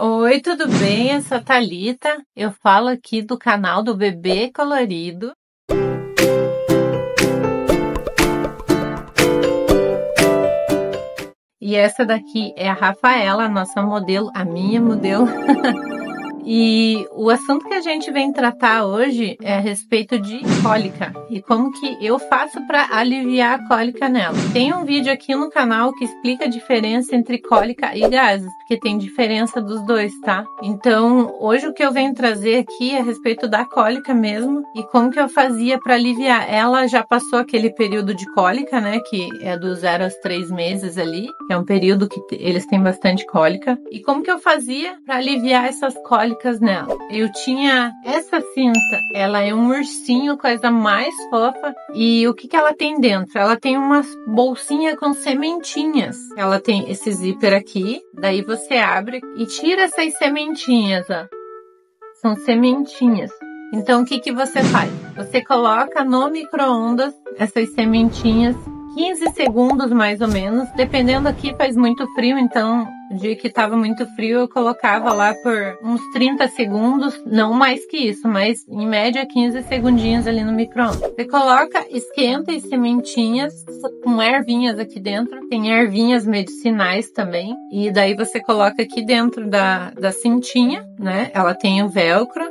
Oi, tudo bem? Eu sou a Thalita. Eu falo aqui do canal do Bebê Colorido. E essa daqui é a Rafaela, a nossa modelo, a minha modelo. E o assunto que a gente vem tratar hoje é a respeito de cólica e como que eu faço para aliviar a cólica nela. Tem um vídeo aqui no canal que explica a diferença entre cólica e gases, porque tem diferença dos dois, tá? Então, hoje o que eu venho trazer aqui é a respeito da cólica mesmo e como que eu fazia para aliviar. Ela já passou aquele período de cólica, né, que é do zero aos três meses ali, que é um período que eles têm bastante cólica. E como que eu fazia para aliviar essas cólicas nela. Eu tinha essa cinta, ela é um ursinho, coisa mais fofa. E o que que ela tem dentro? Ela tem uma bolsinha com sementinhas. Ela tem esse zíper aqui, daí você abre e tira essas sementinhas, ó. São sementinhas. Então o que que você faz? Você coloca no micro-ondas essas sementinhas 15 segundos mais ou menos, dependendo aqui faz muito frio, então dia que estava muito frio eu colocava lá por uns 30 segundos, não mais que isso, mas em média 15 segundinhos ali no micro-ondas. Você coloca, esquenta as sementinhas com ervinhas aqui dentro, tem ervinhas medicinais também, e daí você coloca aqui dentro da, da cintinha, né? Ela tem o velcro,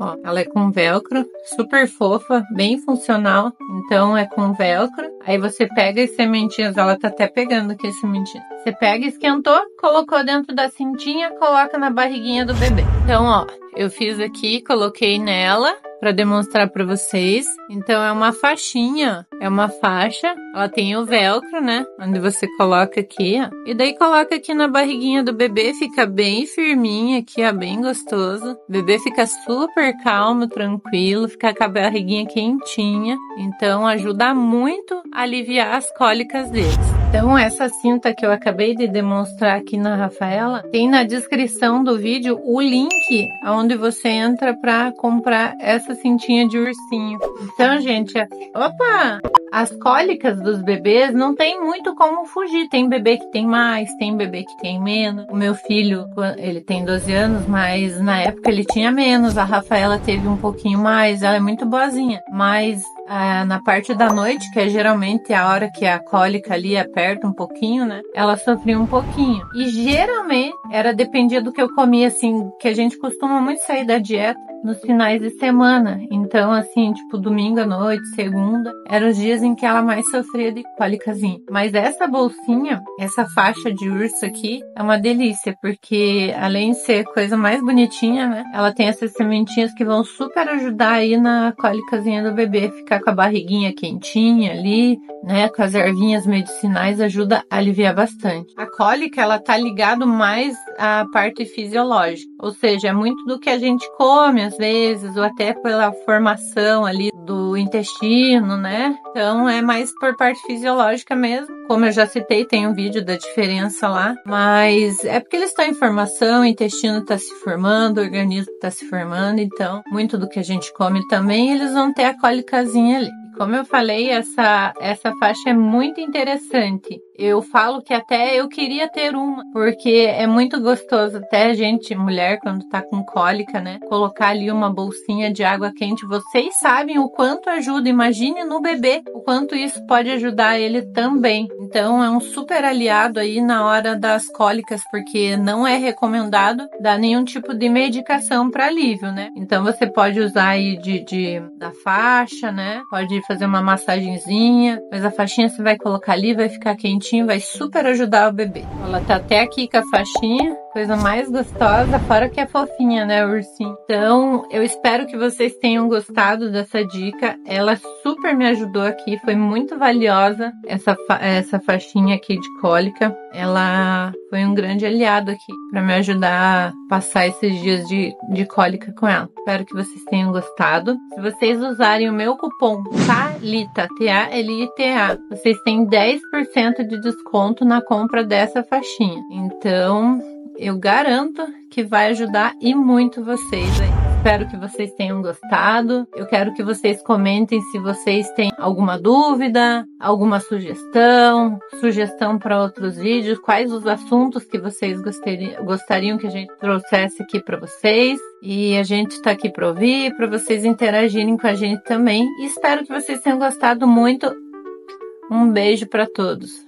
Ó, ela é com velcro, super fofa, bem funcional. Então é com velcro. Aí você pega as sementinhas, ela tá até pegando aqui as sementinhas. Você pega, esquentou, colocou dentro da cintinha, coloca na barriguinha do bebê. Então, ó, eu fiz aqui, coloquei nela para demonstrar para vocês. Então é uma faixinha, é uma faixa, ela tem o velcro, né? Onde você coloca aqui, ó. E daí coloca aqui na barriguinha do bebê, fica bem firminha aqui, ó, bem gostoso. O bebê fica super calmo, tranquilo, fica com a barriguinha quentinha. Então ajuda muito a aliviar as cólicas deles. Então essa cinta que eu acabei de demonstrar aqui na Rafaela, tem na descrição do vídeo o link onde você entra para comprar essa cintinha de ursinho. Então, gente, opa! As cólicas dos bebês não tem muito como fugir. Tem bebê que tem mais, tem bebê que tem menos. O meu filho, ele tem 12 anos, mas na época ele tinha menos. A Rafaela teve um pouquinho mais. Ela é muito boazinha. Mas ah, na parte da noite, que é geralmente a hora que a cólica ali aperta um pouquinho, né? Ela sofria um pouquinho. E geralmente era dependia do que eu comia, assim, que a gente costuma muito sair da dieta nos finais de semana. Então, assim, tipo, domingo à noite, segunda, eram os dias em que ela mais sofria de cólicazinha. Mas essa bolsinha, essa faixa de urso aqui, é uma delícia, porque além de ser coisa mais bonitinha, né? Ela tem essas sementinhas que vão super ajudar aí na cólicazinha do bebê, ficar com a barriguinha quentinha ali, né? Com as ervinhas medicinais, ajuda a aliviar bastante. A cólica, ela tá ligado mais à parte fisiológica, ou seja, é muito do que a gente come, às vezes, ou até pela formação ali do intestino, né? Então é mais por parte fisiológica mesmo. Como eu já citei, tem um vídeo da diferença lá, mas é porque eles estão em formação, o intestino está se formando, o organismo está se formando, então muito do que a gente come também, eles vão ter a cólicazinha ali. Como eu falei, essa, essa faixa é muito interessante. Eu falo que até eu queria ter uma, porque é muito gostoso. Até a gente, mulher, quando tá com cólica, né? Colocar ali uma bolsinha de água quente. Vocês sabem o quanto ajuda. Imagine no bebê o quanto isso pode ajudar ele também. Então é um super aliado aí na hora das cólicas, porque não é recomendado dar nenhum tipo de medicação para alívio, né? Então você pode usar aí de, de da faixa, né? Pode fazer uma massagenzinha, mas a faixinha você vai colocar ali, vai ficar quentinho vai super ajudar o bebê. Ela tá até aqui com a faixinha, coisa mais gostosa, fora que é fofinha, né, ursinho? Então, eu espero que vocês tenham gostado dessa dica. Ela super me ajudou aqui, foi muito valiosa essa, fa essa faixinha aqui de cólica. Ela foi um grande aliado aqui para me ajudar a passar esses dias de, de cólica com ela. Espero que vocês tenham gostado. Se vocês usarem o meu cupom TALITA, T-A-L-I-T-A, vocês têm 10% de desconto na compra dessa faixinha. Então, eu garanto que vai ajudar e muito vocês aí. espero que vocês tenham gostado. Eu quero que vocês comentem se vocês têm alguma dúvida, alguma sugestão, sugestão para outros vídeos, quais os assuntos que vocês gostariam, que a gente trouxesse aqui para vocês. E a gente está aqui para ouvir, para vocês interagirem com a gente também. E espero que vocês tenham gostado muito. Um beijo para todos.